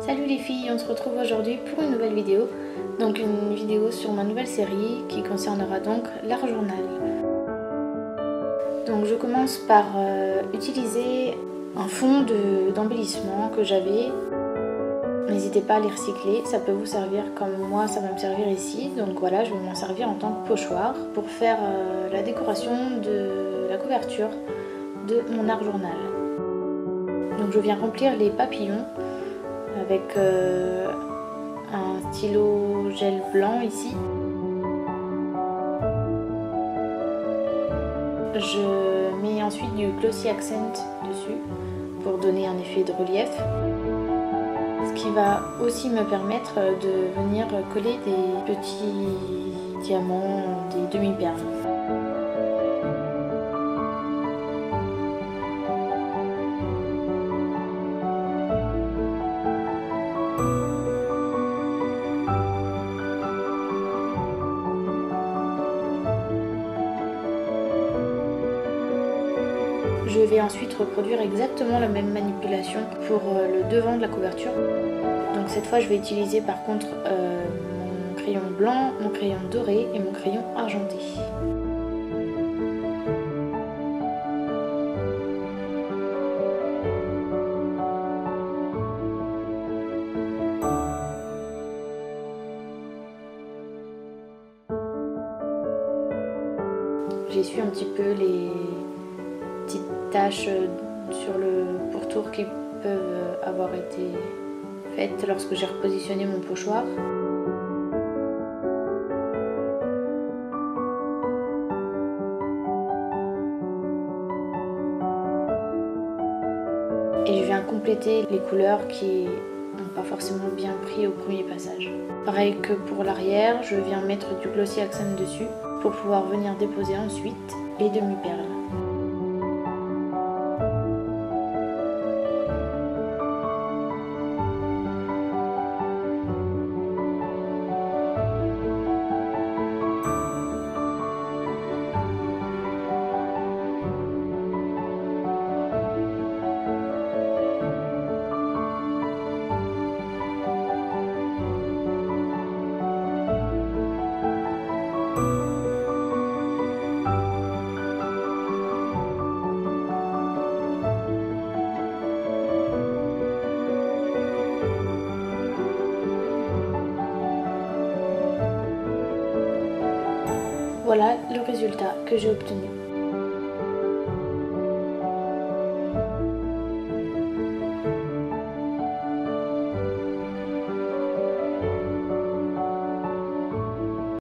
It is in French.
Salut les filles, on se retrouve aujourd'hui pour une nouvelle vidéo. Donc une vidéo sur ma nouvelle série qui concernera donc l'art journal. Donc je commence par euh, utiliser un fond d'embellissement que j'avais. N'hésitez pas à les recycler, ça peut vous servir comme moi ça va me servir ici. Donc voilà, je vais m'en servir en tant que pochoir pour faire euh, la décoration de la couverture de mon art journal. Donc je viens remplir les papillons avec euh, un stylo gel blanc ici. Je mets ensuite du glossy accent dessus pour donner un effet de relief. Ce qui va aussi me permettre de venir coller des petits diamants, des demi-perles. Je vais ensuite reproduire exactement la même manipulation pour euh, le devant de la couverture. Donc cette fois je vais utiliser par contre euh, mon crayon blanc, mon crayon doré et mon crayon argenté. J'essuie un petit peu les petites taches euh, sur le pourtour qui peuvent avoir été faites lorsque j'ai repositionné mon pochoir. Et je viens compléter les couleurs qui n'ont pas forcément bien pris au premier passage. Pareil que pour l'arrière, je viens mettre du glossy accent dessus pour pouvoir venir déposer ensuite les demi-perles. Voilà le résultat que j'ai obtenu.